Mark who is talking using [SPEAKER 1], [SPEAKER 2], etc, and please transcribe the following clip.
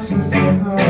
[SPEAKER 1] se tornar